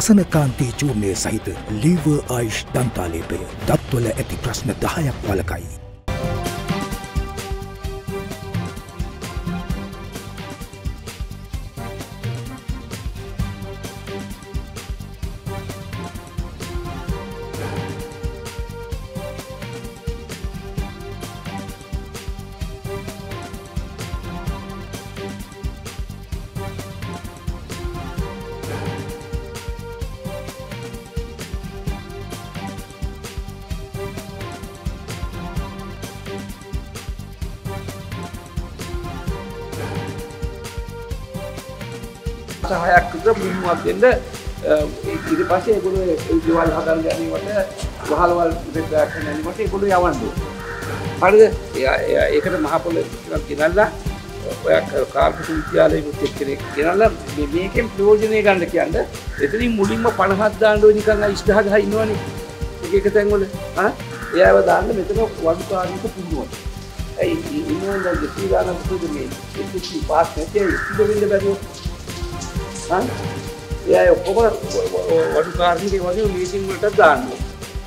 අසනකාන්තී චූර්ණය සහිත ලීව ආයිෂ් දන්තාලේපය දත්වල ඇති ප්‍රශ්න දහයක් වලකයි. සහයක් විතර මුහුණුවක් දෙන්න ඊට පස්සේ ඒගොල්ලෝ ඒ දේවල් හදන්න ගැනීමට වහලවල් දෙයක් ගැනීමට ඒගොල්ලෝ යවන්න. හරිද? ඒකට මහ පොළ ටිකක් ගෙනල්ලා ඔය කාර්මික විද්‍යාලයේ මුත් කෙනෙක් ගෙනල්ලා මේකෙන් ප්‍රයෝජනය ගන්න කියන්න එතනින් මුලින්ම 50ක් දාන්න ඕන නිකන් ඉස්තහ ගහ ඉන්නවනේ. එක එක තැන්වල ආ එයාව දාන්න මෙතන වඩු කාර්මික පුහුණුවක් ඇයි ඉන්නවද දෙසී ගන්න පුදුම මේ ඉතිසි පාස් නැති ඉතිද වෙන්න බැරුව. එය ඔක්කොම වඩු කාර්මිකය වගේ මීටිං වලට දාන්න.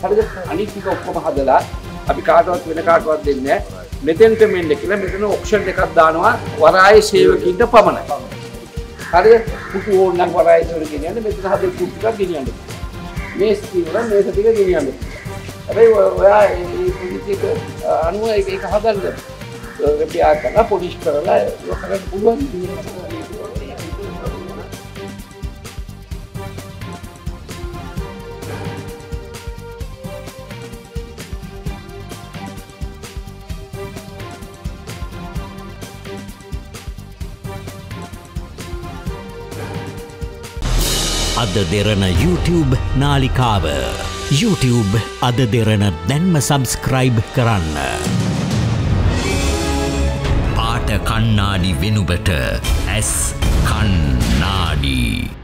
හරිද? අනිත් ටික ඔක්කොම හදලා අපි කාටවත් වෙන කාටවත් දෙන්නේ නැහැ. මෙතෙන්ට මෙන්න කියලා මෙතන ඔක්ෂන් එකක් දානවා වරායේ සේවකින්ට පමණයි. හරිද? පුතු ඕනනම් වරායේ සේවක ගෙනියන්න මෙතන හදේ පුතු ටිකක් ගෙනියන්න. මේස් තියෙනවා මේස ටික ගෙනියන්න. හැබැයි ඔයා මේ පොලිසියක අනුව ඒක හදන්න. රිපියාර් කරලා පොලිෂ් කරලා ඒක කරන්න පුළුවන්. අද දෙරන YouTube නාලිකාව YouTube අද දෙරන දැන්ම සබස්ක්‍රයිබ් කරන්න. පාට කන්නාඩි වෙනුබට ඇස් කන්නාඩී.